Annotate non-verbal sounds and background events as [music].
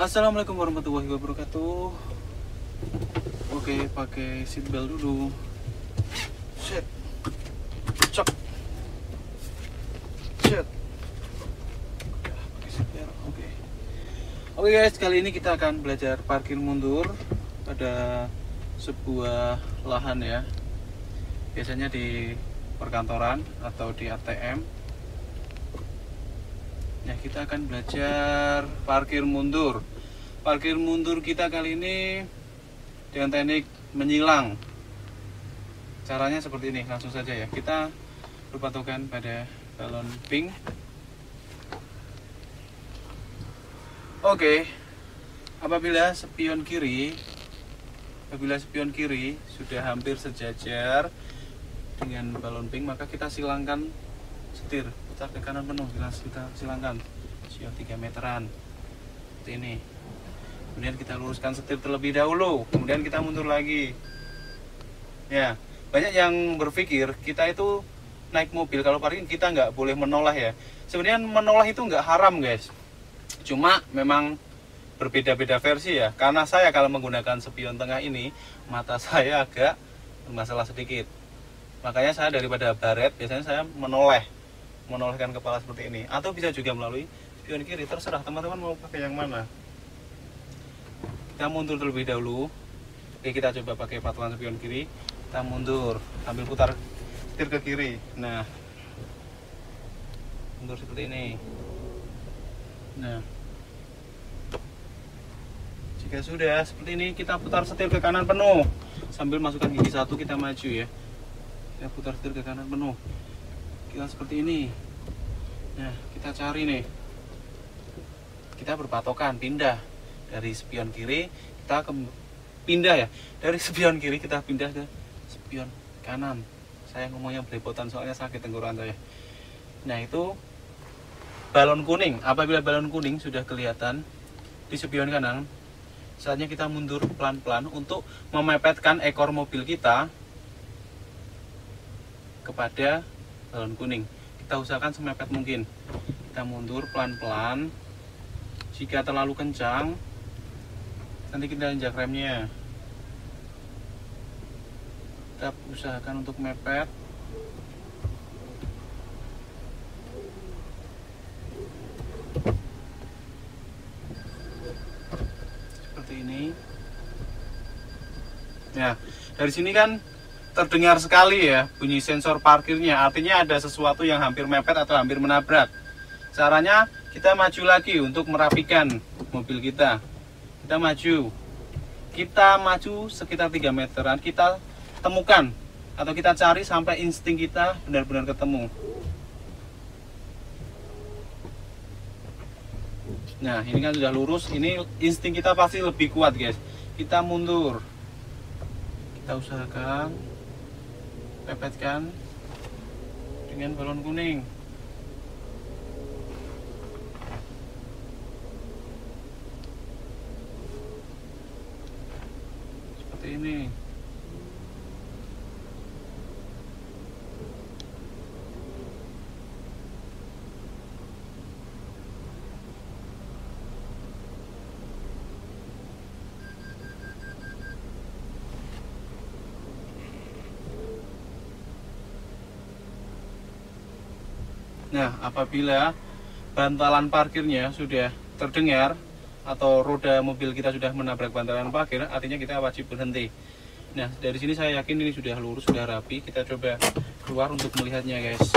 Assalamualaikum warahmatullahi wabarakatuh. Oke, pakai seatbelt dulu. Set. Cok. Seatbelt. Oke. Oke guys, kali ini kita akan belajar parkir mundur pada sebuah lahan ya. Biasanya di perkantoran atau di ATM. Ya, kita akan belajar parkir mundur. Parkir mundur kita kali ini dengan teknik menyilang. Caranya seperti ini, langsung saja ya. Kita berpatokan pada balon pink. Oke. Apabila spion kiri apabila spion kiri sudah hampir sejajar dengan balon pink, maka kita silangkan setir putar ke kanan penuh kita silangkan. Sio 3 meteran. Seperti ini. Kemudian kita luruskan setir terlebih dahulu. Kemudian kita mundur lagi. Ya banyak yang berpikir kita itu naik mobil. Kalau parkir kita nggak boleh menoleh ya. Sebenarnya menoleh itu nggak haram guys. Cuma memang berbeda-beda versi ya. Karena saya kalau menggunakan spion tengah ini mata [laughs] saya agak masalah sedikit. Makanya saya daripada baret biasanya saya menoleh menolehkan kepala seperti ini. Atau bisa juga melalui spion kiri. Terserah teman-teman mau pakai yang mana. Kita mundur terlebih dahulu. Oke kita coba pakai patuan spion kiri. Kita mundur ambil putar setir ke kiri. Nah mundur seperti ini. Nah jika sudah seperti ini kita putar setir ke kanan penuh. Sambil masukkan gigi satu kita maju ya. Kita putar setir ke kanan penuh kita seperti ini. Nah kita cari nih. Kita berpatokan pindah. Dari spion kiri kita ke pindah ya. Dari [laughs] spion kiri kita pindah ke spion kanan. Saya ngomongnya belepotan soalnya sakit tenggorokan saya. Nah itu balon kuning. Apabila balon kuning sudah kelihatan di spion kanan saatnya kita mundur pelan-pelan untuk memepetkan ekor mobil kita kepada balon kuning. Kita usahakan semepet mungkin. Kita mundur pelan-pelan. Jika terlalu kencang nanti kita injak remnya. Kita usahakan untuk mepet. Seperti ini. Ya dari sini kan terdengar sekali ya bunyi sensor parkirnya. Artinya ada sesuatu yang hampir mepet atau hampir menabrak. Caranya kita maju lagi untuk merapikan mobil kita. Kita maju. Kita maju sekitar 3 meteran. Kita temukan atau kita cari sampai insting kita benar-benar ketemu. Nah ini kan sudah lurus. Ini insting kita pasti lebih kuat guys. Kita mundur. Kita usahakan pepetkan dengan balon kuning. Seperti ini Nah, apabila bantalan parkirnya sudah terdengar atau roda mobil kita sudah menabrak bantalan parkir, artinya kita wajib berhenti. Nah, dari sini saya yakin ini sudah lurus, sudah rapi. Kita coba keluar untuk melihatnya, guys.